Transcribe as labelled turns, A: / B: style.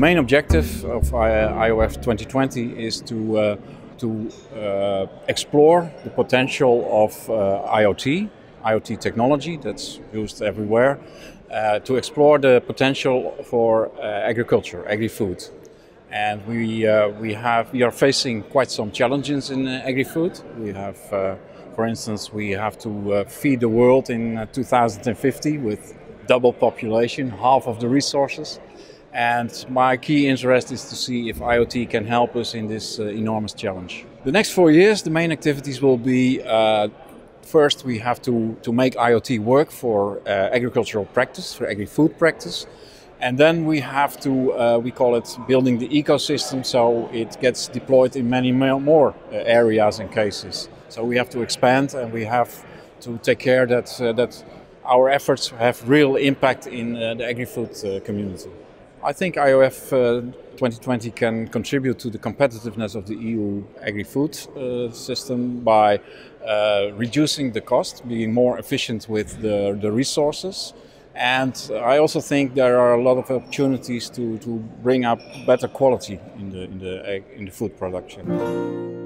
A: main objective of IOF 2020 is to, uh, to uh, explore the potential of uh, IoT, IoT technology that's used everywhere, uh, to explore the potential for uh, agriculture, agri-food. And we, we, have, we are facing quite some challenges in agri-food. We have for instance, we have to feed the world in 2050 with double population, half of the resources. And my key interest is to see if IoT can help us in this uh, enormous challenge. The next four years, the main activities will be uh, first, we have to, to make IoT work for uh, agricultural practice, for agri food practice. And then we have to, uh, we call it building the ecosystem so it gets deployed in many more uh, areas and cases. So we have to expand and we have to take care that, uh, that our efforts have real impact in the agri-food community. I think IOF uh, 2020 can contribute to the competitiveness of the EU agri-food uh, system by uh, reducing the cost, being more efficient with the, the resources. And I also think there are a lot of opportunities to, to bring up better quality in the, in the, in the food production.